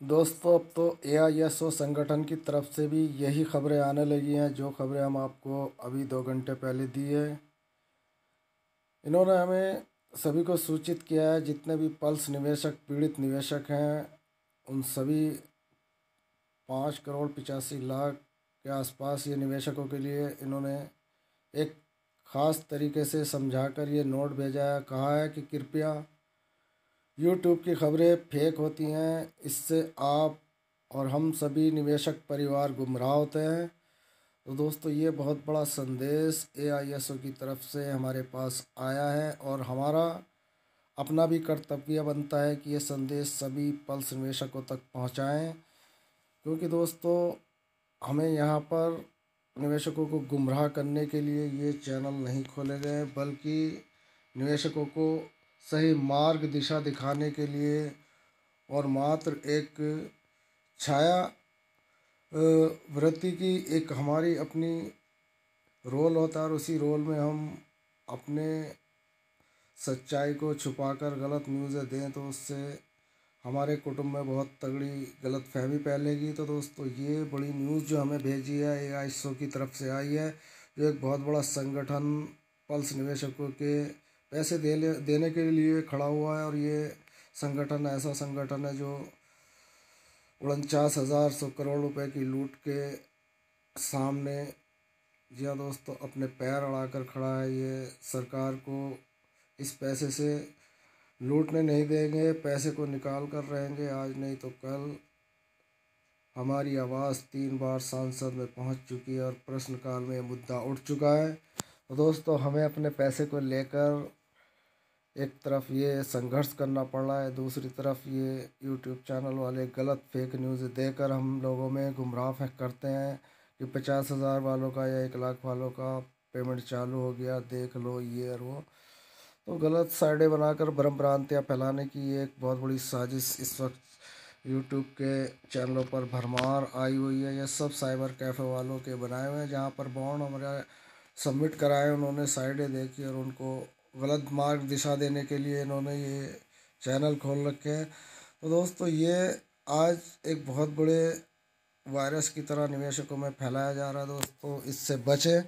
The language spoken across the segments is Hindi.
दोस्तों, अब तो ए आई एस ओ संगठन की तरफ़ से भी यही खबरें आने लगी हैं। जो खबरें हम आपको अभी दो घंटे पहले दी है। इन्होंने हमें सभी को सूचित किया है, जितने भी पल्स निवेशक, पीड़ित निवेशक हैं, उन सभी पाँच करोड़ पिचासी लाख के आसपास ये निवेशकों के लिए इन्होंने एक ख़ास तरीके से समझाकर ये नोट भेजा है, कहा है कि कृपया यूट्यूब की खबरें फेक होती हैं। इससे आप और हम सभी निवेशक परिवार गुमराह होते हैं। तो दोस्तों, ये बहुत बड़ा संदेश ए आई एस ओ की तरफ़ से हमारे पास आया है और हमारा अपना भी कर्तव्य बनता है कि ये संदेश सभी पल्स निवेशकों तक पहुंचाएँ। क्योंकि दोस्तों, हमें यहाँ पर निवेशकों को गुमराह करने के लिए ये चैनल नहीं खोले गए, बल्कि निवेशकों को सही मार्ग दिशा दिखाने के लिए और मात्र एक छाया वृत्ति की एक हमारी अपनी रोल होता है और उसी रोल में हम अपने सच्चाई को छुपाकर गलत न्यूज़ें दें तो उससे हमारे कुटुंब में बहुत तगड़ी गलत फहमी फैलेगी। तो दोस्तों, ये बड़ी न्यूज़ जो हमें भेजी है ए आई की तरफ़ से आई है, जो एक बहुत बड़ा संगठन, पल्स निवेशकों के पैसे देने देने के लिए खड़ा हुआ है और ये संगठन ऐसा संगठन है जो उनचास हज़ार सौ करोड़ रुपए की लूट के सामने जी हाँ दोस्तों, अपने पैर अड़ाकर खड़ा है। ये सरकार को इस पैसे से लूटने नहीं देंगे, पैसे को निकाल कर रहेंगे। आज नहीं तो कल हमारी आवाज़ तीन बार सांसद में पहुँच चुकी है और प्रश्नकाल में ये मुद्दा उठ चुका है। तो दोस्तों, हमें अपने पैसे को लेकर एक तरफ़ ये संघर्ष करना पड़ रहा है, दूसरी तरफ़ ये यूट्यूब चैनल वाले गलत फेक न्यूज़ देकर हम लोगों में गुमराह करते हैं कि पचास हज़ार वालों का या एक लाख वालों का पेमेंट चालू हो गया, देख लो ये और वो। तो गलत साइडें बनाकर भ्रम भ्रांतियाँ फैलाने की एक बहुत बड़ी साजिश इस वक्त यूट्यूब के चैनलों पर भरमार आई हुई है। ये सब साइबर कैफ़े वालों के बनाए हुए हैं, जहाँ पर बॉन्ड हमारे सबमिट कराए, उन्होंने साइडें देखी और उनको गलत मार्ग दिशा देने के लिए इन्होंने ये चैनल खोल रखे हैं। तो दोस्तों, ये आज एक बहुत बड़े वायरस की तरह निवेशकों में फैलाया जा रहा है दोस्तों। इससे बचें,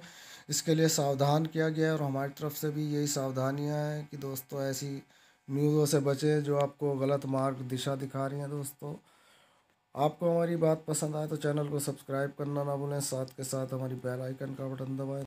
इसके लिए सावधान किया गया है और हमारी तरफ़ से भी यही सावधानियाँ हैं कि दोस्तों, ऐसी न्यूज़ों से बचें जो आपको गलत मार्ग दिशा दिखा रही हैं दोस्तों। आपको हमारी बात पसंद आए तो चैनल को सब्सक्राइब करना ना भूलें, साथ के साथ हमारी बेल आइकन का बटन दबाएँ।